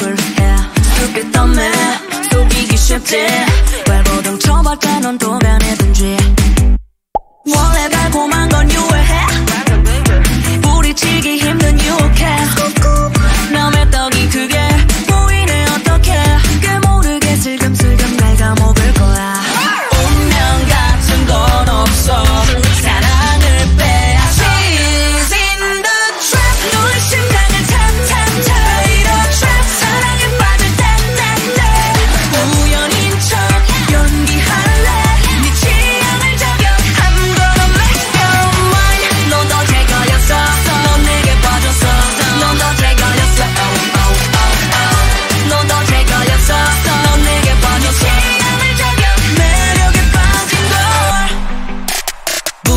bërë, e Së pita me, së bigi shqipte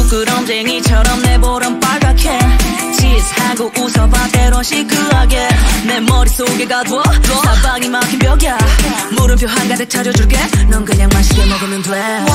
부끄럼쟁이처럼 내 보름 빨갛게 치즈하고 웃어봐 때론 시크하게 내 머릿속에 가둬 사방이 막힌 벽이야 물음표 한가득 차려줄게 넌 그냥 맛있게 먹으면 돼.